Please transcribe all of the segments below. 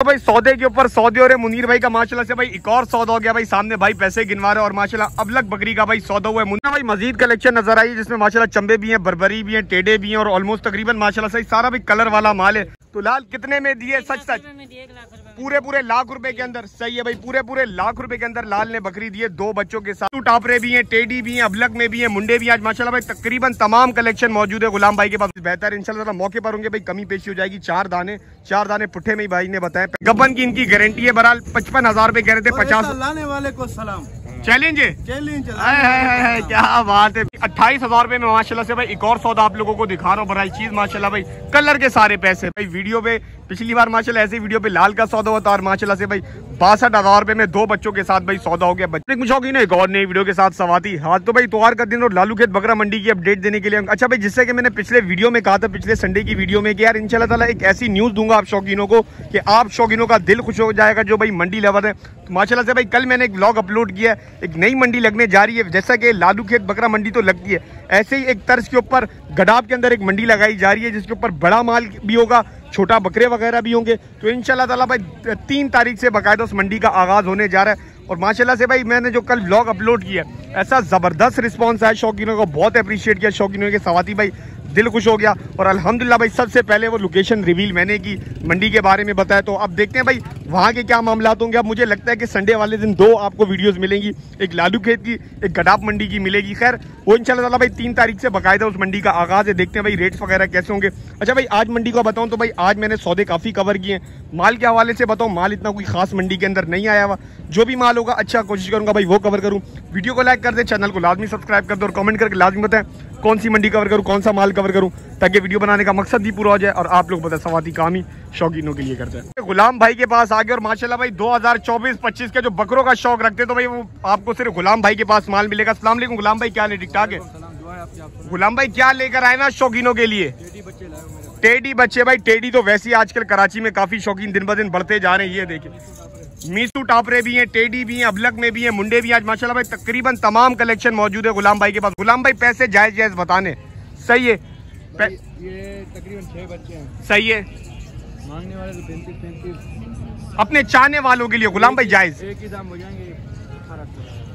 तो भाई सौदे के ऊपर सौदे हो रहे मुनीर भाई का माशाला से भाई एक और सौदा हो गया भाई। सामने भाई पैसे गिनवा रहे और माशाला अब लग बकरी का भाई सौदा हुआ है। मुन्ना भाई मजीद कलेक्शन नज़र आई जिसमें माशाल्लाह चंबे भी हैं बरबरी भी हैं टेढ़े भी हैं और ऑलमोस्ट तकरीबन माशाला से सारा भी कलर वाला माल है। तो लाल कितने में दिए? सच सच। पूरे पूरे लाख रुपए के अंदर। सही है भाई पूरे पूरे लाख रुपए के अंदर लाल ने बकरी दी है। दो बच्चों के साथ। टापरे भी हैं टेडी भी हैं अबलक में भी हैं मुंडे भी आज माशाल्लाह भाई तकरीबन तमाम कलेक्शन मौजूद है गुलाम भाई के पास। बेहतर इंशाल्लाह मौके पर होंगे भाई कमी पेशी हो जाएगी। चार दाने चार दाने पुठे में ही भाई ने बताया गबन की इनकी गारंटी है बहरहाल पचपन हज़ार रुपए कह रहे थे पचास लाने वाले को सलाम। चैलेंज? है चैलेंज। क्या बात है। अट्ठाईस हज़ार रुपए में माशाल्लाह से भाई एक और सौदा आप लोगों को दिखा रहा हूँ बड़ा चीज़ माशाल्लाह भाई कलर के सारे पैसे। भाई वीडियो पे पिछली बार माशाल्लाह ऐसे वीडियो पे लाल का सौदा होता और माशाल्लाह से भाई बासठ हज़ार रुपए में दो बच्चों के साथ भाई सौदा हो गया। बच्चे मुझे होगी ना एक और नई वीडियो के साथ सवाती। हाँ तो भाई त्योहार का दिन और लालू खेत बकरा मंडी की अपडेट देने के लिए। अच्छा भाई जिससे कि मैंने पिछले वीडियो में कहा था पिछले संडे की वीडियो में कि यार इंशाल्लाह ताला एक ऐसी न्यूज़ दूँगा आप शौकीनों को कि आप शौकीनों का दिल खुश हो जाएगा जो भाई मंडी लेवल है। तो माशाल्लाह से भाई कल मैंने एक ब्लॉग अपलोड किया है एक नई मंडी लगने जा रही है, जैसा कि लालू खेत बकरा मंडी तो लगती है। ऐसे ही एक तर्ज के ऊपर गडाब के अंदर एक मंडी लगाई जा रही है, जिसके ऊपर बड़ा माल भी होगा, छोटा बकरे वगैरह भी होंगे। तो इन ताला भाई, तीन तारीख से बाकायदा उस मंडी का आगाज़ होने जा रहा है। और माशाल्लाह से भाई, मैंने जो कल ब्लॉग अपलोड किया ऐसा ज़बरदस्त रिस्पांस आया, शौकीनों को बहुत अप्रिशिएट किया, शौकीनों के सवाती भाई दिल खुश हो गया। और अल्हम्दुलिल्लाह भाई, सबसे पहले वो लोकेशन रिवील मैंने की, मंडी के बारे में बताया। तो अब देखते हैं भाई, वहाँ के क्या मामला होंगे। अब मुझे लगता है कि संडे वाले दिन दो आपको वीडियोस मिलेंगी। एक लालू खेत की, एक गडाप मंडी की मिलेगी। खैर, वो इंशाल्लाह भाई, तीन तारीख से बाकायदा उस मंडी का आगाज़ है। देखते हैं भाई रेट्स वगैरह कैसे होंगे। अच्छा भाई, आज मंडी को बताऊँ तो भाई, आज मैंने सौदे काफ़ी कवर किए हैं। माल के हवाले से बताऊँ, माल इतना कोई खास मंडी के अंदर नहीं आया हुआ। जो भी माल होगा अच्छा कोशिश करूँगा भाई, वो कवर करूँ। वीडियो को लाइक कर दे, चैनल को लाजमी सब्सक्राइब कर दो और कमेंट करके लाजमी बताएँ। कौन सी मंडी कवर करूँ कौन सा माल कवर करूँ ताकि वीडियो बनाने का मकसद भी पूरा हो जाए और आप लोग बताए सवाती काम ही शौकीनों के लिए करते हैं। गुलाम भाई के पास आगे और माशाल्लाह भाई 2024-25 के जो बकरों का शौक रखते तो भाई वो आपको सिर्फ़ गुलाम भाई के पास माल मिलेगा। असला गुलाम भाई क्या ले ठीक ठाक है? गुलाम भाई क्या लेकर आए ना शौकीनों के लिए? टेडी बच्चे भाई टेडी तो वैसे ही आजकल कराची में काफ़ी शौकीन दिन ब दिन बढ़ते जा रहे हैं ये देखिए। मीसू टापरे भी हैं टेडी भी हैं अबलक में भी हैं मुंडे भी हैं। आज माशाल्लाह भाई तकरीबन तमाम कलेक्शन मौजूद है गुलाम भाई के पास। गुलाम भाई पैसे जायज़ जायज़ बताने। सही है? ये तकरीबन छह बच्चे हैं। सही है? मांगने वाले तो पैंतीस पैंतीस। अपने चाहने वालों के लिए गुलाम भाई जायज़। एक ही दाम हो जाएँगे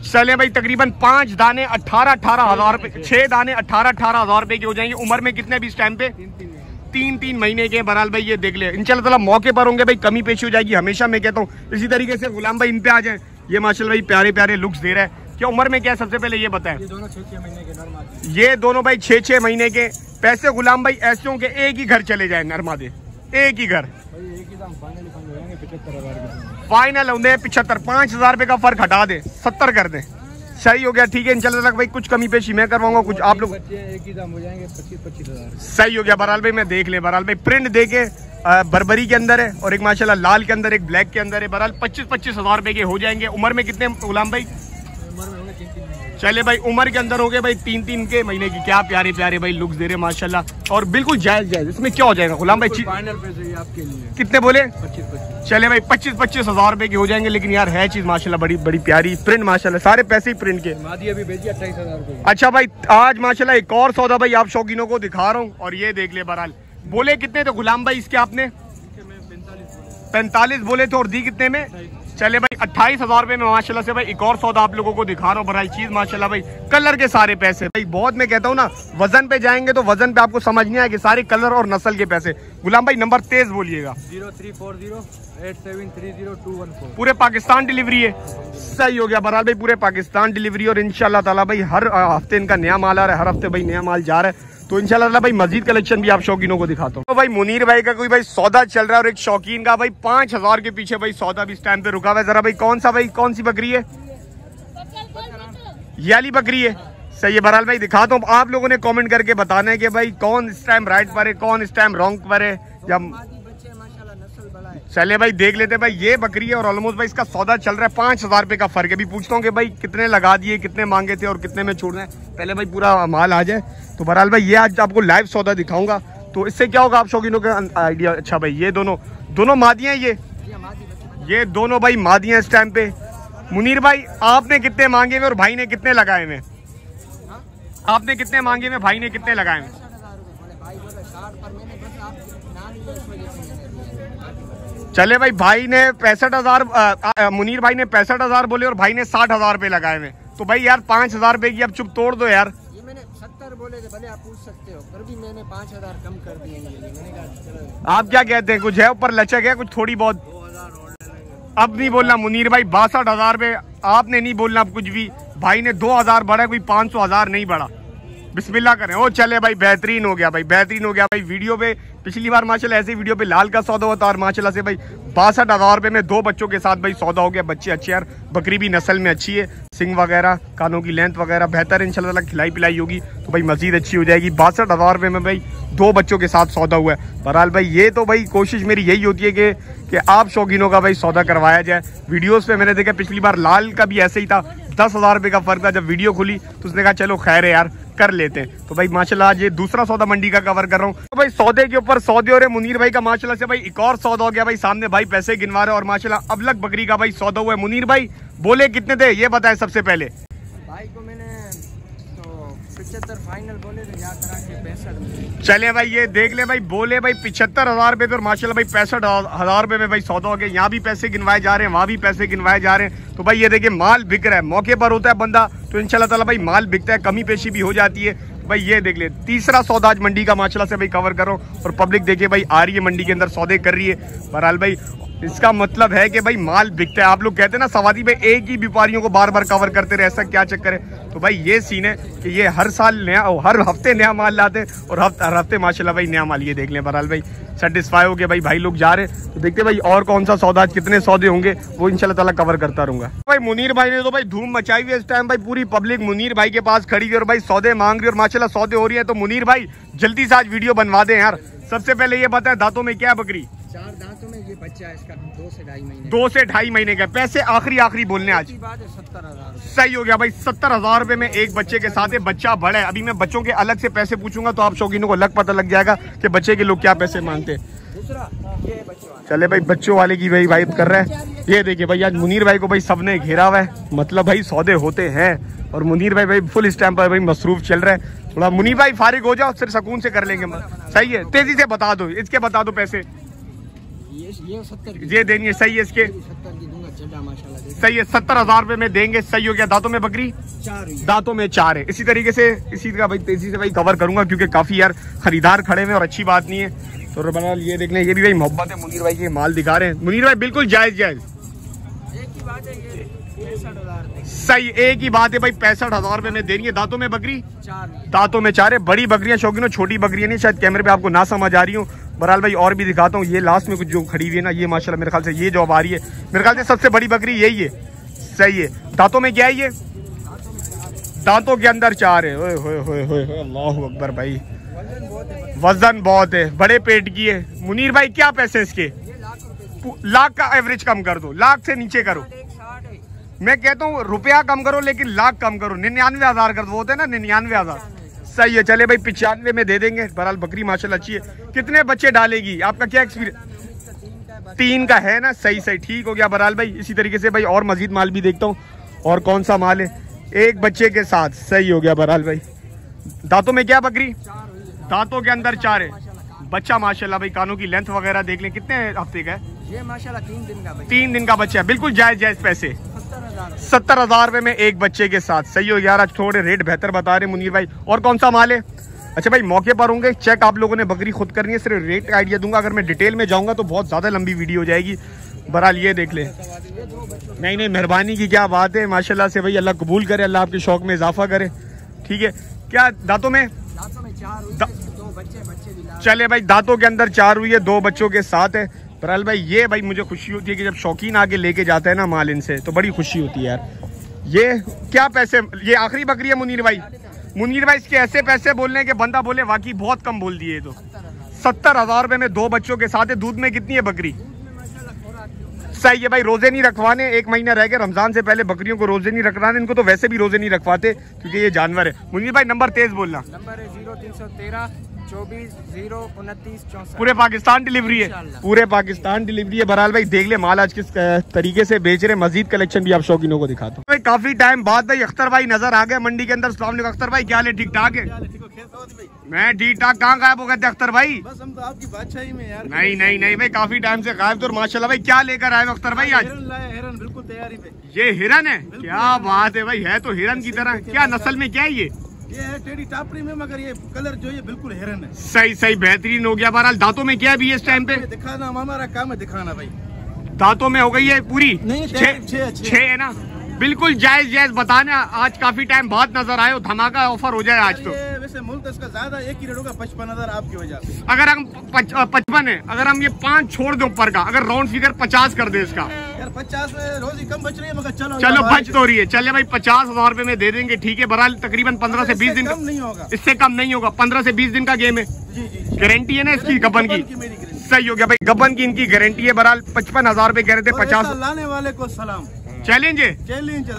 चले भाई तकरीबन पाँच दाने अठारह अठारह हज़ार रुपए छह दाने अठारह अठारह हज़ार रुपए के हो जाएँगे। उम्र में कितने भी इस टाइम पे? तीन तीन महीने के बराल भाई ये देख ले। इंशाल्लाह ताला मौके पर होंगे भाई कमी पेशी हो जाएगी हमेशा मैं कहता हूँ। इसी तरीके से गुलाम भाई इन पे आ जाए। ये माशा भाई प्यारे प्यारे लुक्स दे रहा है। क्या उम्र में क्या सबसे पहले ये बताए। ये दोनों महीने के ये दोनों भाई छह छह महीने के। पैसे गुलाम भाई ऐसे होंगे एक ही घर चले जाए नरमा दे। एक ही घर। फाइनल होंगे पिछहत्तर पाँच हज़ार रुपए का फ़र्क हटा दे सत्तर कर दे। सही हो गया ठीक है इंशाल्लाह भाई कुछ कमी पेशी मैं करवाऊँगा कुछ आप लोग एक ही दाम हो जाएँगे पच्चीस पच्चीस हज़ार। सही हो गया बहराल भाई मैं देख ले बहराल भाई प्रिंट देखे बरबरी के अंदर है और एक माशाल्लाह लाल के अंदर एक ब्लैक के अंदर है बहरहाल पच्चीस पच्चीस हज़ार रुपए के हो जाएँगे। उम्र में कितने गुलाम भाई? चले भाई उम्र के अंदर हो गए भाई तीन तीन के महीने की। क्या प्यारे प्यारे भाई लुक्स दे रहे माशाल्लाह। और बिल्कुल जायज़ जायज़। इसमें क्या हो जाएगा गुलाम भाई फाइनल पैसे आपके लिए। कितने बोले? पच्चीस पच्चीस। चले भाई पच्चीस पच्चीस हज़ार रुपए की हो जाएँगे लेकिन यार है चीज़ माशाल्लाह बड़ी बड़ी प्यारी प्रिंट माशाल्लाह। सारे पैसे ही प्रिंट के। मादी अभी भेजी अट्ठाईस हज़ार अच्छा भाई आज माशाल्लाह एक और सौदा भाई आप शौकीनों को दिखा रहा हूँ और ये देख ले बहरहाल। बोले कितने थे गुलाम भाई इसके आपने? पैंतालीस बोले। थे और दी कितने में? चले भाई अट्ठाईस हज़ार रुपए में माशाल्लाह से भाई एक और सौदा आप लोगों को दिखा रहा हूँ बड़ा चीज़ माशाल्लाह भाई कलर के सारे पैसे। भाई बहुत मैं कहता हूँ ना वज़न पे जाएँगे तो वज़न पे आपको समझ नहीं आएगी सारे कलर और नस्ल के पैसे। गुलाम भाई नंबर तेज बोलिएगा। Zero three four zero eight seven three zero two one four. पूरे पाकिस्तान डिलीवरी है। सही हो गया बराल भाई पूरे पाकिस्तान डिलीवरी और इनशाला ताला भाई हर हफ़्ते इनका नया माल आ रहा है हर हफ़्ते भाई नया माल जा रहा है। तो इंशाल्लाह भाई मजीद कलेक्शन भी आप शौकीनों को दिखाता हूँ। तो भाई मुनीर भाई का कोई भाई सौदा चल रहा है और एक शौकीन का भाई पाँच हज़ार के पीछे भाई सौदा भी इस टाइम पे रुका हुआ है। जरा भाई कौन सा भाई, कौन सी बकरी है? ये वाली बकरी है। सही है, बहरहाल भाई दिखाता हूँ। आप लोगों ने कॉमेंट करके बताना है कि भाई कौन इस टाइम राइट पर है, कौन इस टाइम रॉन्ग पर है जब चले भाई, देख लेते भाई, ये बकरी है और ऑलमोस्ट भाई इसका सौदा चल रहा है। पाँच हज़ार रुपए का फ़र्क है। भी पूछता हूँ कि भाई कितने लगा दिए, कितने मांगे थे और कितने में छोड़ रहे हैं। पहले भाई पूरा माल आ जाए। तो बहरहाल भाई, ये आज आपको लाइव सौदा दिखाऊँगा। तो इससे क्या होगा आप शौकीनों का आइडिया अच्छा भाई, ये दोनों दोनों मादियाँ ये। ये दोनों भाई मादियाँ इस टाइम पे। मुनीर भाई, आपने कितने मांगे हुए और भाई ने कितने लगाए हुए? आपने कितने मांगे हुए, भाई ने कितने लगाए हुए? चले भाई भाई ने पैंसठ हज़ार मुनीर भाई ने पैंसठ हज़ार बोले और भाई ने साठ हज़ार रुपए लगाए हुए। तो भाई यार पाँच हज़ार रुपए की अब चुप तोड़ दो यार। ये मैंने सत्तर बोले थे भले आप पूछ सकते हो पर भी मैंने पाँच हज़ार कम कर दिए मैंने कहा आप क्या कहते हैं कुछ है ऊपर लचक है कुछ थोड़ी बहुत? अब नहीं बोलना मुनीर भाई बासठ हज़ार रुपए आपने नहीं बोलना अब कुछ भी। भाई ने दो हज़ार बढ़ा कोई पाँच सौ हज़ार नहीं बढ़ा। बिस्मिल्लाह करें। ओ चले भाई बेहतरीन हो गया भाई बेहतरीन हो गया भाई वीडियो पे पिछली बार माशाल्लाह ऐसे वीडियो पे लाल का सौदा हुआ था और माशाल्लाह से भाई बासठ हज़ार रुपए में दो बच्चों के साथ भाई सौदा हो गया। बच्चे अच्छे यार। बकरी भी नस्ल में अच्छी है। सिंग वगैरह, कानों की लेंथ वगैरह बेहतर है, इंशाल्लाह खिलाई पिलाई होगी तो भाई मजीद अच्छी हो जाएगी। बासठ हज़ार रुपए में भाई दो बच्चों के साथ सौदा हुआ है। बहरहाल भाई, ये तो भाई कोशिश मेरी यही होती है कि कि आप शौकीनों का भाई सौदा करवाया जाए। वीडियोस पे मैंने देखा पिछली बार लाल का भी ऐसे ही था। दस हज़ार रुपए का फ़र्क था जब वीडियो खुली तो उसने कहा, चलो खैर है यार, कर लेते हैं। तो भाई माशाल्लाह आज ये दूसरा सौदा मंडी का कवर कर रहा हूँ। तो भाई सौदे के ऊपर सौदे और मुनीर भाई का माशाल्लाह से भाई एक और सौदा हो गया भाई सामने। भाई पैसे गिनवा रहे और माशाल्लाह अबलग बकरी का भाई सौदा हुआ है। मुनीर भाई बोले कितने थे? ये बताएँ सबसे पहले। भाई को मैंने तो पिछहत्तर फाइनल बोले के पैंसठ चले भाई ये देख ले भाई बोले भाई पिछहत्तर हज़ार रुपए थे और माशाल्लाह भाई पैंसठ हज़ार रुपए में भाई सौदा हो गया। यहाँ भी पैसे गिनवाए जा रहे हैं वहाँ भी पैसे गिनवाए जा रहे हैं। तो भाई ये देखिए माल बिक रहा है। मौके पर होता है बंदा तो इंशाल्लाह ताला भाई माल बिकता है कमी पेशी भी हो जाती है। भाई, ये देख ले, तीसरा सौदा आज मंडी का माशाला से भाई कवर करो और पब्लिक देखिए भाई, आ रही है मंडी के अंदर सौदे कर रही है। बहरहाल भाई इसका मतलब है कि भाई माल बिकता है। आप लोग कहते हैं ना सवादी में एक ही व्यापारियों को बार बार कवर करते रहे, ऐसा क्या चक्कर है? तो भाई ये सीन है कि ये हर साल नया हर हफ़्ते नया माल लाते हैं और हफ़्ते, हर हफ़्ते, माशाल्लाह भाई, नया माल। ये देख लें बहरहाल भाई सेटिस्फाई हो गया भाई भाई लोग जा रहे हैं। तो देखते भाई और कौन सा सौदा, कितने सौदे होंगे, वो इंशाल्लाह ताला कवर करता रहूँगा। भाई मुनीर भाई ने तो भाई धूम मचाई हुई है इस टाइम भाई पूरी पब्लिक मुनीर भाई के पास खड़ी हुई और भाई सौदे मांग रही और माशाला सौदे हो रही है। तो मुनीर भाई, जल्दी से आज वीडियो बनवा दें यार। सबसे पहले ये बताए दांतों में क्या है बकरी? चार दांतों में ये बच्चा है इसका दो से ढाई महीने दो से ढाई महीने का। पैसे आखिरी आखिरी बोलने आज। सत्तर हज़ार सही हो गया भाई सत्तर हज़ार रुपए में एक बच्चे के साथ है बच्चा बड़ा है। अभी मैं बच्चों के अलग से पैसे पूछूँगा तो आप शौकीनों को अलग पता लग जाएगा कि बच्चे के लोग क्या पैसे मांगते हैं। बच्चों चले भाई बच्चों वाले की भाई बात कर रहे हैं। ये देखिए भाई आज मुनीर भाई को भाई सबने घेरा हुआ है। मतलब भाई सौदे होते हैं। और मुनीर भाई भाई फुल इस टाइम पर भाई मसरूफ चल रहा है। थोड़ा मुनीर भाई फारिग हो जाओ फिर सुकून से कर लेंगे। सही है तेज़ी से बता दो इसके बता दो पैसे। ये देनी है सही है इसके। सही है सत्तर हज़ार रुपए में देंगे सही हो गया। दांतों में बकरी? चार दांतों में चार है। इसी तरीके से इसी का भाई तेज़ी से भाई कवर करूँगा क्योंकि काफ़ी यार खरीदार खड़े हुए और अच्छी बात नहीं है। तो रबाना ये देख लें ये भी भाई मोहब्बत है मुनीर भाई के माल दिखा रहे हैं। मुनीर भाई बिल्कुल जायज़ जायज़। एक ही बात है ये सही एक ही बात है भाई पैंसठ हज़ार रुपए में दे रही है दांतों में बकरी। दांतों में चार है बड़ी बकरियाँ शौकीन छोटी बकरियाँ नहीं शायद कैमरे पे आपको ना समझ आ रही हूँ। बहरहाल भाई और भी दिखाता हूँ ये लास्ट में कुछ जो खड़ी हुई है ना ये माशाल्लाह मेरे ख्याल से ये जॉब आ रही है। मेरे ख्याल से सबसे बड़ी बकरी यही है। सही है। दांतों में क्या है ये? दांतों के अंदर चार है। अल्लाह अकबर भाई। वज़न बहुत है बड़े पेट की है। मुनीर भाई क्या पैसे इसके? लाख की एवरेज कम कर दो लाख से नीचे करो। मैं कहता हूँ रुपया कम करो लेकिन लाख कम करो। निन्यानवे हज़ार कर दो होते ना निन्यानवे हज़ार। सही है चले भाई पिचानवे में दे देंगे। बहरहाल बकरी माशाल्लाह अच्छी है। कितने बच्चे डालेगी? आपका क्या एक्सपीरियंस तीन का है, ना? सही सही ठीक हो गया बहरहाल भाई। इसी तरीके से भाई और मजीद माल भी देखता हूँ। और कौन सा माल है? एक बच्चे के साथ। सही हो गया बहरहाल भाई। दांतों में क्या बकरी? दांतों के अंदर चार है। बच्चा माशाल्लाह भाई कानों की लेंथ वगैरह देख लें। कितने हफ़्ते का है? ये माशाल्लाह तीन दिन का बच्चा। तीन दिन का बच्चा है। बिल्कुल जायज़ जायज़ पैसे। सत्तर हज़ार रुपए में एक बच्चे के साथ। सही हो यार आज थोड़े रेट बेहतर बता रहे मुनीर भाई। और कौन सा माल है? अच्छा भाई मौके पर होंगे। चेक आप लोगों ने बकरी खुद करनी है। सिर्फ़ रेट का आइडिया दूँगा। अगर मैं डिटेल में जाऊँगा तो बहुत ज़्यादा लंबी वीडियो हो जाएगी। बहरहाल ये देख ले। नहीं नहीं मेहरबानी की क्या बात है। माशाल्लाह से भाई अल्लाह कबूल करे अल्लाह आपके शौक में इजाफा करे। ठीक है। क्या दांतों में? दांतों में चार हुई दा- दो बच्चे बच्चे भी चले भाई दांतों के अंदर चार हुई है दो बच्चों के साथ है। बहरहाल भाई, ये भाई मुझे खुशी होती है कि जब शौकीन आके लेके जाता है ना माल इनसे तो बड़ी खुशी होती है यार। ये क्या पैसे, ये आखिरी बकरी है मुनीर भाई। मुनीर भाई, इसके ऐसे पैसे बोलने कि बंदा बोले, वाकई बहुत कम बोल दिए तो। सत्तर हज़ार रुपए में दो बच्चों के साथ है, दूध में कितनी है बकरी? सही है भाई, रोज़े नहीं रखवाने, एक महीना रह गया, रमज़ान से पहले बकरियों को रोज़े नहीं रखवाने, इनको तो वैसे भी रोज़े नहीं रखवाते, क्योंकि ये जानवर है। मुनीर भाई, नंबर तेज बोलना। नंबर है ज़ीरो तीन सौ तेरह चौबीस ज़ीरो उनतीस चौसठ। पूरे पाकिस्तान डिलीवरी है। पूरे पाकिस्तान डिलीवरी है। बहरहाल भाई देख ले माल आज किस तरीके से बेच रहे मजीद कलेक्शन भी आप शौकीनों को दिखा दो। भाई काफ़ी टाइम बाद भाई अख्तर भाई नज़र आ गए मंडी के अंदर। सलाम अख्तर भाई क्या हाल ठीक ठाक है? मैं ठीक ठाक। कहाँ गायब हो गए थे अख्तर भाई? बस हम तो आपकी बादशाही में यार। नहीं नहीं नहीं भाई काफ़ी टाइम से गायब थे और माशाल्लाह भाई क्या लेकर आए अख्तर भाई आज? हिरन बिल्कुल तैयारी पे। ये हिरन है? क्या बात है भाई है तो हिरन की तरह। क्या नस्ल में क्या है ये? ये है टेडी टापरी में मगर ये कलर जो ये बिल्कुल हिरन है। सही सही बेहतरीन हो गया बहरहाल। दांतों में क्या अभी इस टाइम पे? दिखाना हमारा काम है दिखाना भाई। दांतों में हो गई है पूरी? छह। छह है ना? बिल्कुल जायज़ जायज़ बताना आज काफ़ी टाइम बाद नज़र आए हो धमाका ऑफ़र हो जाए आज तो। वैसे मुल्क इसका ज़्यादा एक ही रेट होगा पचपन हज़ार आपकी वजह से। अगर हम पचपन है अगर हम ये पाँच छोड़ दो ऊपर का अगर राउंड फिगर पचास कर दे इसका। पचास रोज ही कम बच रही है मगर चलो चलो बच तो रही है। चले भाई पचास हज़ार रूपए में दे देंगे ठीक है बहरहाल तकरीबन पंद्रह से बीस दिन कम नहीं होगा। इससे कम नहीं होगा पंद्रह से बीस दिन का गेम है। जी जी जी। गारंटी है ना इसकी गबन की? सही हो गया भाई गबन की इनकी गारंटी है बहरहाल पचपन हज़ार रूपए कह रहे थे पचास लाने वाले को सलाम। चैलेंज है? चैलेंज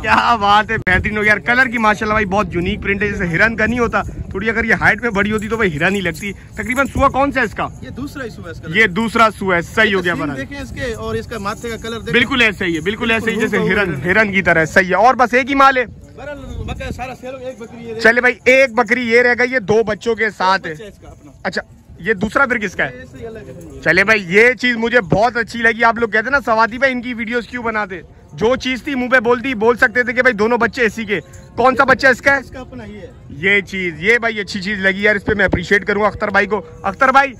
क्या बात है बेहतरीन हो गया। यार कलर की माशाल्लाह भाई बहुत यूनिक प्रिंट है जैसे हिरन का नहीं होता। थोड़ी अगर ये हाइट में बड़ी होती तो भाई हिरन नहीं लगती। तकरीबन सुआ कौन सा है इसका? ये दूसरा है इसका। ये दूसरा सुआ है सही हो गया देखें इसके और इसका माथे का कलर बिल्कुल ऐसे ही है बिल्कुल ऐसे ही जैसे हिरन हिरन। की तरह सही है। और बस एक ही माल है। चले भाई एक बकरी ये रह गई ये दो बच्चों के साथ। है अच्छा ये दूसरा फिर किसका है? चले भाई ये चीज़ मुझे बहुत अच्छी लगी। आप लोग कहते ना सवादी भाई इनकी वीडियोस क्यों बनाते? जो चीज़ थी मुँह पे बोलती बोल सकते थे कि भाई दोनों बच्चे इसी के। कौन सा बच्चा इसका है? इसका अपना ही है। ये चीज़ ये भाई अच्छी चीज़ लगी यार इस पे मैं अप्रिशिएट करूँगा अख्तर भाई को। अख्तर भाई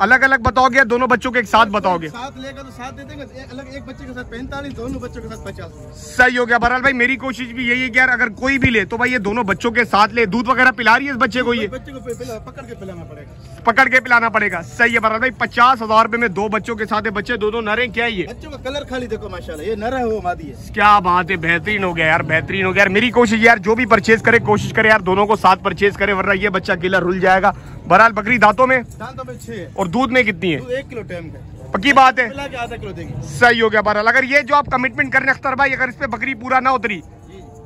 अलग अलग बताओगे या दोनों बच्चों के एक साथ बताओगे? साथ लेगा तो साथ दे देंगे एक अलग एक बच्चे के साथ पैंतालीस दोनों बच्चों के साथ पचास। सही हो गया बहरहाल भाई मेरी कोशिश भी यही है कि यार अगर कोई भी ले तो भाई ये दोनों बच्चों के साथ ले। दूध वगैरह पिला रही है इस बच्चे को ये? बच्चे को पकड़ के पिलाना पड़ेगा। पकड़ के पिलाना पड़ेगा। सही है बहरहाल भाई पचास हज़ार रुपए में दो बच्चों के साथ बच्चे दो दो नरे क्या ये? बच्चों का कलर खाली देखो माशाल्लाह ये नरा है वो मादी है। क्या बात है बेहतरीन हो गया यार बेहतरीन हो गया। यार मेरी कोशिश यार जो भी परचेज करे कोशिश करे यार दोनों को साथ परचेज करे वरना ये बच्चा गिला रुल जाएगा। बहरहाल बकरी दांतों में? दांतों में छह। है और दूध में कितनी है? एक किलो टाइम का। पक्की बात है। पिला के आधा किलो देगी। सही हो गया बहरहाल अगर ये जो आप कमिटमेंट कर रहे हैं अख्तर भाई अगर इस पे बकरी पूरा ना उतरी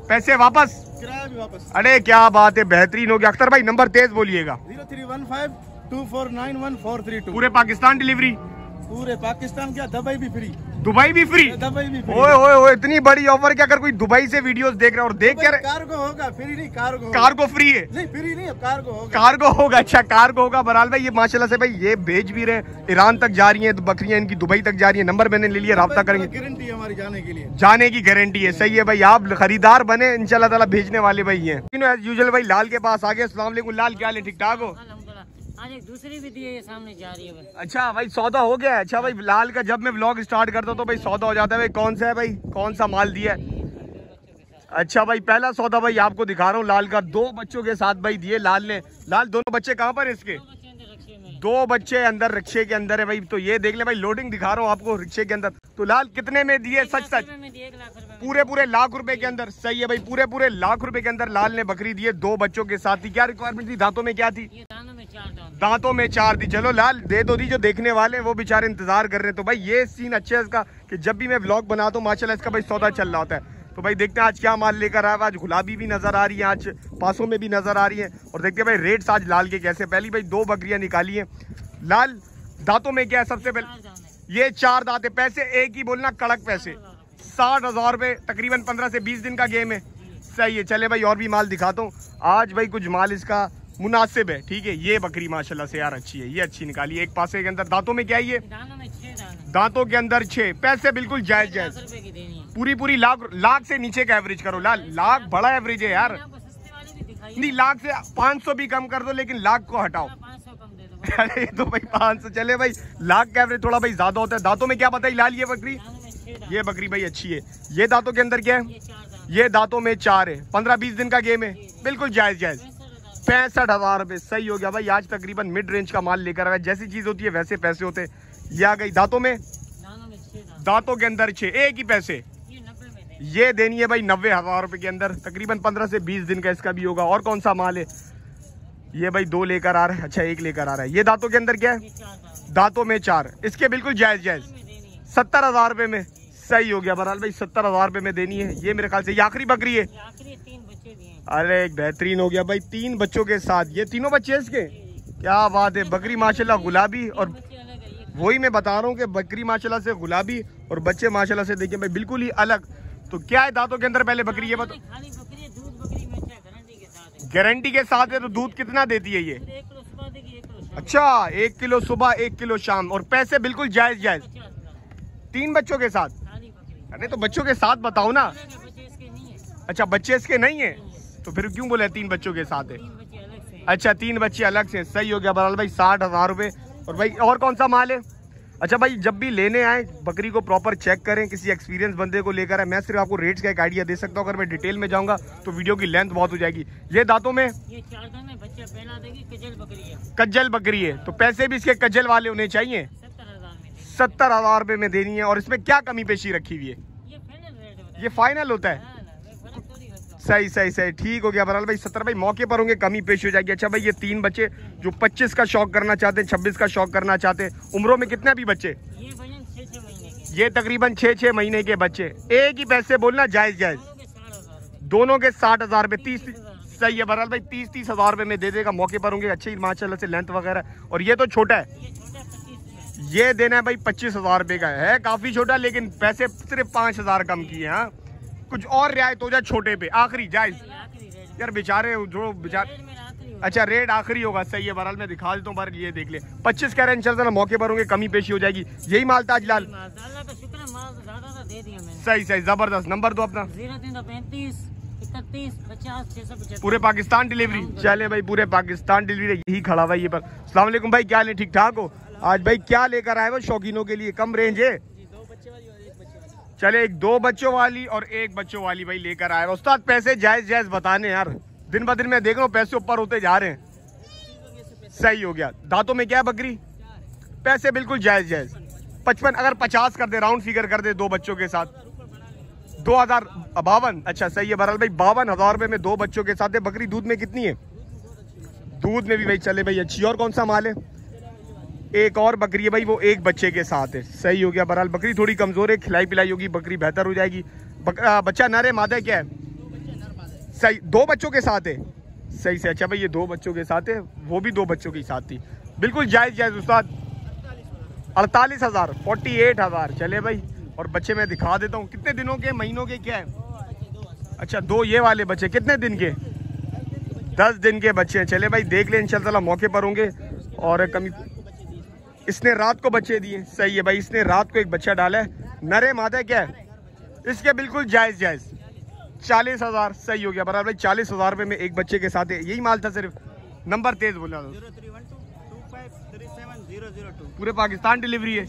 पैसे वापस? किराया भी वापस। अरे क्या बात है बेहतरीन हो गया। अख्तर भाई नंबर तेज बोलिएगा। Zero three one five two four nine one four three two. पूरे पाकिस्तान डिलीवरी। पूरे पाकिस्तान क्या दवाई भी फ्री दुबई भी फ्री दवाई भी फ्री ओए ओए ओए इतनी बड़ी ऑफ़र क्या अगर कोई दुबई से वीडियोस देख रहा है और देख कर कार्गो होगा फ्री नहीं कार्गो। कार्गो फ्री है। नहीं फ्री नहीं कार्गो होगा। कार्गो होगा अच्छा कार्गो होगा। बहरहाल भाई ये माशाल्लाह से भाई ये भेज भी रहे ईरान तक जा रही है तो बकरियाँ इनकी दुबई तक जा रही है। नंबर मैंने ले लिया रहा करेंगे। गारंटी है हमारी जाने के लिए। जाने की गारंटी है। सही है भाई आप खरीदार बने इनशाला भेजने वाले भाई है। भाई लाल के पास आ गए अस्सलाम लाल क्या हाल है? ठीक ठाक हो? आज एक दूसरी भी सामने जा रही है भाई अच्छा भाई सौदा हो गया है। अच्छा भाई लाल का जब मैं ब्लॉग स्टार्ट करता हूँ तो भाई सौदा हो जाता है। भाई कौन सा है भाई? कौन सा माल दिया है? अच्छा भाई पहला सौदा भाई आपको दिखा रहा हूँ लाल का। दो बच्चों के साथ भाई दिए लाल ने। लाल दोनों बच्चे कहाँ पर है इसके? दो बच्चे अंदर रिक्शे के अंदर है भाई। तो ये देख ले भाई लोडिंग दिखा रहा हूँ आपको रिक्शे के अंदर। तो लाल कितने में दिए? सच सच। पूरे पूरे लाख रुपए के अंदर। सही है भाई पूरे पूरे लाख रुपए के अंदर लाल ने बकरी दिए दो बच्चों के साथ थी। क्या रिक्वायरमेंट थी? दांतों में क्या थी? में चार दांतों। में चार दी। चलो लाल दे दो दी जो देखने वाले वो बेचारे इंतज़ार कर रहे हैं। तो भाई ये सीन अच्छा है इसका कि जब भी मैं ब्लॉग बनाता हूँ माशाल्लाह इसका भाई सौदा चल रहा होता है। तो भाई देखते हैं आज क्या माल लेकर आया आज गुलाबी भी नज़र आ रही है आज पासों में भी नज़र आ रही है। और देखते हैं भाई रेट्स आज लाल के कैसे पहली भाई दो बकरियाँ निकाली हैं। लाल दांतों में क्या है सबसे पहले? ये चार दांत है। पैसे एक ही बोलना कड़क पैसे। साठ हज़ार रुपए तकरीबन पंद्रह से बीस दिन का गेम है। सही है चले भाई और भी माल दिखाता हूँ। आज भाई कुछ माल इसका मुनासिब है ठीक है? ये बकरी माशाल्लाह से यार अच्छी है ये अच्छी निकाली एक पासे के अंदर दांतों में क्या है ये? है। दांतों के अंदर छह। पैसे बिल्कुल जायज़ जायज़। है। पूरी पूरी लाख लाख से नीचे का एवरेज करो। लाल लाख बड़ा एवरेज है यार। नहीं लाख से पाँच सौ भी कम कर दो लेकिन लाख को हटाओ। दो अरे तो भाई पाँच सौ चले भाई। लाख का एवरेज थोड़ा भाई ज़्यादा होता है। दांतों में क्या बताई लाल ये बकरी? ये बकरी भाई अच्छी है। ये दांतों के अंदर क्या है? ये दांतों। में चार है। पंद्रह बीस दिन का गेम है। बिल्कुल जायज़ जायज़। पैंसठ हज़ार रुपए सही हो गया भाई आज तकरीबन मिड रेंज का माल लेकर आया। जैसी चीज़ होती है वैसे पैसे होते ये आ गई दांतों में। दांतों के अंदर छह एक ही पैसे। ये देनी है भाई नब्बे हज़ार रुपए के अंदर। तकरीबन पंद्रह से बीस दिन का इसका भी होगा। और कौन सा माल है? ये भाई दो लेकर आ रहा है। अच्छा एक लेकर आ रहा है। ये दांतों के अंदर क्या है? दांतों। में चार। इसके बिल्कुल जायज़ जायज़। सत्तर हज़ार रुपए में। सही हो गया बहरहाल भाई सत्तर हज़ार रुपए में देनी है। ये मेरे ख्याल से ये आखिरी बकरी है। अरे एक बेहतरीन हो गया भाई तीन बच्चों के साथ। ये तीनों बच्चे इसके? क्या बात है बकरी माशाल्लाह गुलाबी और वही मैं बता रहा हूँ कि बकरी माशाल्लाह से गुलाबी और बच्चे माशाल्लाह से देखिए भाई बिल्कुल ही अलग। तो क्या है दांतों के अंदर पहले बकरी ये बता खाली बकरी दूध बकरी में अच्छा गारंटी के साथ है। गारंटी तो दूध कितना देती है ये? अच्छा एक किलो सुबह एक किलो शाम और पैसे बिल्कुल जायज़ जायज़। तीन बच्चों के साथ? अरे तो बच्चों के साथ बताओ ना। अच्छा बच्चे इसके नहीं है? तो फिर क्यों बोले तीन बच्चों के साथ है? तीन बच्चे अलग से। अच्छा तीन बच्चे अलग से सही हो गया बराल भाई साठ हज़ार रुपए। और भाई और कौन सा माल है? अच्छा भाई जब भी लेने आए बकरी को प्रॉपर चेक करें किसी एक्सपीरियंस बंदे को लेकर आए। मैं सिर्फ़ आपको रेट्स का एक आइडिया दे सकता हूँ। अगर मैं डिटेल में जाऊँगा तो वीडियो की लेंथ बहुत हो जाएगी। ये दांतों में? ये चार दिन में बच्चा देगी कजल बकरी है। कज्जल बकरी है। तो पैसे भी इसके कज्जल वाले होने चाहिए? हज़ार। सत्तर हज़ार रुपए में देनी है। और इसमें क्या कमी पेशी रखी हुई है? ये फाइनल होता है। सही सही सही। ठीक हो गया बराल भाई सत्तर भाई मौके पर होंगे कमी पेश हो जाएगी। अच्छा भाई ये तीन बच्चे जो पच्चीस का शौक करना चाहते हैं छब्बीस का शौक करना चाहते हैं उम्रों में कितने भी बच्चे? ये तकरीबन छह छह महीने के बच्चे। एक ही पैसे बोलना जायज़ जायज़। दोनों के साठ हज़ार रुपए। तीस सही है बराल भाई तीस तीस हज़ार रुपये में दे देगा मौके पर होंगे अच्छे माशाल्लाह से लेंथ वगैरह। और ये तो छोटा है। ये देना है भाई पच्चीस हज़ार रुपये का है। काफ़ी छोटा लेकिन पैसे सिर्फ़ पाँच हज़ार कम किए हैं हाँ? कुछ और रियायत हो जाए छोटे पे आखिरी जायज़। यार बेचारे जो बेचारे। अच्छा रेट आखिरी होगा सही है बहरहाल मैं दिखा देता हूँ बार ये देख ले। पच्चीस कह रहे हैं चल मौके पर होंगे कमी पेशी हो जाएगी। यही माल ताज लाल माल अल्लाह का शुक्र है माल तो ज़्यादा था दे दिया मैंने। सही सही ज़बरदस्त। नंबर दो अपना। पूरे पाकिस्तान डिलीवरी चले भाई पूरे पाकिस्तान डिलीवरी यही खड़ा हुआ ये पर। सलाम भाई क्या ठीक ठाक हो? आज भाई क्या लेकर आए हो शौकीनों के लिए? कम रेंज है। चले एक दो बच्चों वाली और एक बच्चों वाली भाई लेकर हो। उस्ताद, पैसे जायज़ जायज़ बताने यार। दिन ब दिन मैं देख रहा हूँ, पैसे ऊपर होते जा रहे हैं। सही हो गया। दांतों में क्या है बकरी? पैसे बिल्कुल जायज़ जायज़। पचपन, अगर पचास कर दे, राउंड फिगर कर दे दो बच्चों के साथ। दो हज़ार, बावन। अच्छा सही है बहरहाल भाई, बावन हज़ार रुपए में दो बच्चों के साथ है। बकरी दूध में कितनी है? दूध में भी भाई चले भाई, अच्छी। और कौन सा माल है? एक और बकरी है भाई वो एक बच्चे के साथ है। सही हो गया बहरहाल बकरी थोड़ी कमज़ोर है खिलाई पिलाई होगी बकरी बेहतर हो जाएगी। बक, आ, बच्चा नर है मादा क्या? है सही दो बच्चों के साथ है। सही से अच्छा भाई ये दो बच्चों के साथ है वो भी दो बच्चों के साथ थी। बिल्कुल जायज़ जायज़ उस्ताद। अड़तालीस हज़ार फोर्टी एट हज़ार। चले भाई और बच्चे मैं दिखा देता हूँ कितने दिनों के महीनों के क्या है? अच्छा दो ये वाले बच्चे कितने दिन के? दस दिन के बच्चे हैं। चले भाई देख ले इंशाल्लाह मौके पर होंगे और कमी इसने रात को बच्चे दिए। सही है भाई इसने रात को एक बच्चा डाला है। नरे माता क्या? है इसके बिल्कुल जायज़ जायज़। चालीस हज़ार सही हो गया। बराबर भाई चालीस हज़ार रुपए में एक बच्चे के साथ यही माल था सिर्फ़। नंबर तेज बोला पूरे पाकिस्तान डिलीवरी है।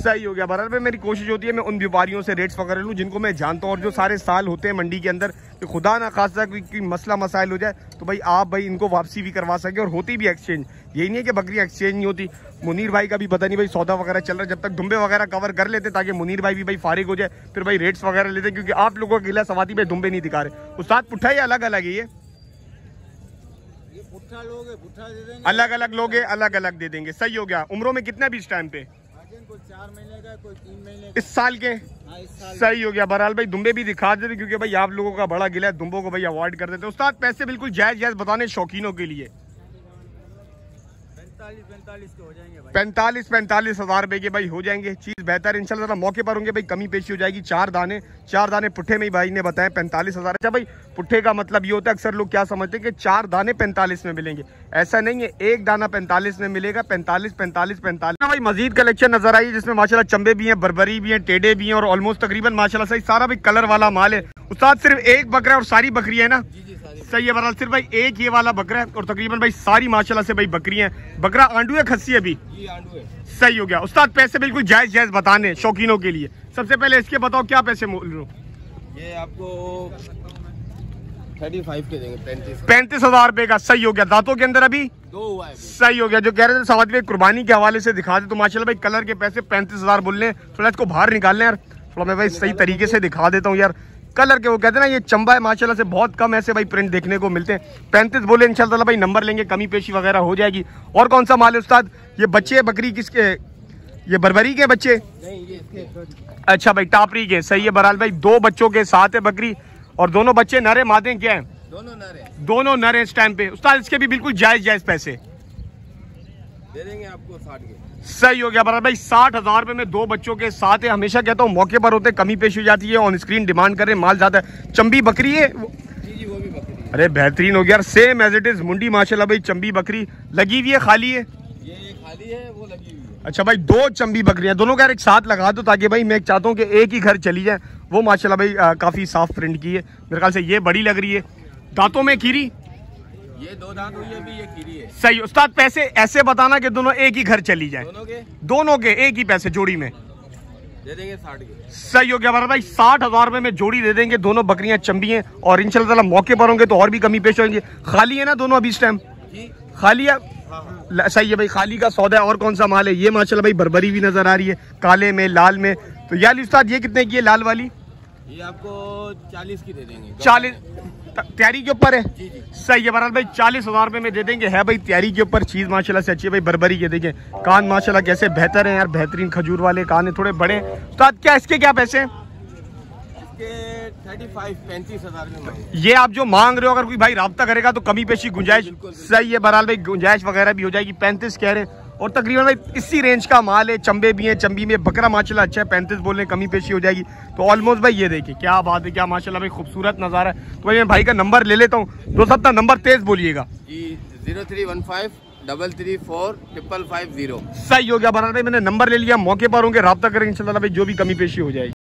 सही हो गया। बराबर मेरी कोशिश होती है मैं उन व्यापारियों से रेट्स वगैरह लूँ जिनको मैं जानता हूँ और जो सारे साल होते हैं मंडी के अंदर कि खुदा ना खासा कोई, कोई मसला मसाइल हो जाए तो भाई आप भाई इनको वापसी भी करवा सके और होती भी एक्सचेंज यही नहीं है कि बकरी एक्सचेंज नहीं होती। मुनीर भाई का भी पता नहीं भाई सौदा वगैरह चल रहा है जब तक दुम्बे वगैरह कवर कर लेते ताकि मुनीर भाई भी भाई फारिग हो जाए फिर भाई रेट्स वगैरह लेते क्योंकि आप लोगों का गिला सवाती भाई दुम्बे नहीं दिखा रहे। उस्ताद पुट्ठा ही अलग अलग है ये? अलग अलग लोग अलग अलग दे देंगे। सही हो गया। उम्रों में कितना भी इस टाइम पे? चार महीने का कोई तीन महीने इस साल के? का हाँ, इस साल सही हो गया। बहरहाल भाई दुम्बे भी दिखा देते क्योंकि भाई आप लोगों का बड़ा गिला है दुम्बों को भाई अवॉइड कर देते उस्ताद पैसे बिल्कुल जायज़ जायज़ बताने शौकीनों के लिए। पैंतालीस पैंतालीस के हो जाएँगे भाई। पैंतालीस पैंतालीस हज़ार रुपए के भाई हो जाएँगे। चीज़ बेहतर इंशाल्लाह जरा मौके पर होंगे भाई कमी पेशी हो जाएगी। चार दाने चार दाने पुट्ठे में ही भाई ने बताया पैंतालीस हज़ार। अच्छा भाई पुट्ठे का मतलब ये होता है अक्सर लोग क्या समझते हैं कि चार दाने पैंतालीस में मिलेंगे। ऐसा नहीं है एक दाना पैंतालीस में मिलेगा पैंतालीस पैंतालीस पैंतालीस। भाई मजीद कलेक्शन नज़र आई है, जिसमें माशाल्लाह चंबे भी हैं बरबरी भी हैं टेढ़े भी हैं और ऑलमोस्ट तकरीबन माशाला सही सारा भाई कलर वाला माल है। उस्ताद सिर्फ़ एक बकरा और सारी बकरी है ना? सही है बहरहाल। सिर्फ़ भाई एक ये वाला बकरा है और तकरीबन भाई सारी माशाल्लाह से भाई बकरी हैं। बकरा आंडू है खस्सी अभी? है। सही हो गया। उस्ताद पैसे बिल्कुल जायज़ जायज़ बताने शौकीनों के लिए। सबसे पहले इसके बताओ क्या पैसे मोल रहे हो ये आपको पैंतीस। हज़ार रुपए का। सही हो गया। दांतों के अंदर अभी? दो हुआ है सही हो गया। जो कह रहे थे सवाद कुर्बानी के हवाले से दिखा दे तो माशाल्लाह भाई कलर के पैसे पैंतीस हज़ार बोल रहे थोड़ा इसको बाहर निकाल लें यार। थोड़ा मैं भाई सही तरीके से दिखा देता हूँ यार। कलर के वो कहते हैं ना ये चंबा है माशाल्लाह से बहुत कम ऐसे भाई प्रिंट देखने को मिलते हैं। पैंतीस बोले इंशाल्लाह भाई नंबर लेंगे कमी पेशी वगैरह हो जाएगी। और कौन सा माल है उस्ताद? ये बच्चे बकरी किसके? ये बरबरी के बच्चे? नहीं ये अच्छा भाई टापरी के सही है बहरहाल भाई दो बच्चों के साथ है बकरी। और दोनों बच्चे नरे मादे क्या हैं? दोनों नर है। दोनों नरे इस टाइम पे। उस्ताद इसके भी बिल्कुल जायज़ जायज़ पैसे। दे देंगे आपको साठ के। सही हो गया बराबर भाई साठ हज़ार रुपए में दो बच्चों के साथ है। हमेशा कहता हूँ मौके पर होते कमी पेश हो जाती है ऑन स्क्रीन डिमांड कर रहे हैं, माल ज़्यादा चंबी बकरी है? वो- जी जी वो भी बकरी है। अरे बेहतरीन हो गया यार सेम एज इट इज़ मुंडी माशाल्लाह भाई चंबी बकरी। लगी हुई है खाली है? ये खाली है वो लगी हुई है। अच्छा भाई दो चंबी बकरियाँ दोनों का यार एक साथ लगा दो ताकि भाई मैं चाहता हूँ कि एक ही घर चली जाए। वो माशाल्लाह भाई काफ़ी साफ़ प्रिंट की है। मेरे ख्याल से ये बड़ी लग रही है। दांतों में खीरी? ये दो दांत हुई है अभी ये खीरी है। सही उस्ताद पैसे ऐसे बताना कि दोनों एक ही घर चली जाए। दोनों के? दोनों के एक ही पैसे जोड़ी में। दे देंगे साठ के। सही हो गया हमारा भाई साठ हज़ार रुपए में जोड़ी दे देंगे दोनों बकरियाँ चंबी हैं और इंशाल्लाह मौके पर होंगे तो और भी कमी पेश होंगे। खाली है ना दोनों अभी इस टाइम खाली है? ल- सही है भाई खाली का सौदा है और कौन सा माल है? ये माशाल्लाह भाई बरबरी भी नज़र आ रही है काले में लाल में। तो यार उस्ताद ये कितने की है लाल वाली? ये आपको चालीस की दे देंगे। चालीस तैयारी के ऊपर है? जी जी। सही है बहरहाल भाई चालीस हज़ार रुपए में दे देंगे। है भाई तैयारी के ऊपर चीज़ माशाल्लाह से अच्छी है भाई बरबरी के देखें। कान माशाल्लाह कैसे बेहतर हैं यार बेहतरीन खजूर वाले कान है थोड़े बड़े। तो उस्ताद क्या इसके क्या पैसे ये आप जो मांग रहे हो अगर कोई भाई राब्ता करेगा तो कमी पेशी गुंजाइश। सही है बहरहाल भाई गुंजाइश वगैरह भी हो जाएगी। पैंतीस कह रहे हैं। और तकरीबन भाई इसी रेंज का माल है चंबे भी हैं चंबी में बकरा माशाल्लाह अच्छा है पैंतीस बोलने कमी पेशी हो जाएगी। तो ऑलमोस्ट भाई ये देखिए क्या बात है क्या माशाल्लाह भाई खूबसूरत नज़ारा है। तो भाई मैं भाई का नंबर ले लेता हूँ। दोस्त अपना नंबर तेज बोलिएगा। Zero three one five double three four triple five zero. सही हो गया बराबर। मैंने नंबर ले लिया मौके पर होंगे रब्ता करेंगे इंशाल्लाह भाई जो भी कमी पेशी हो जाएगी।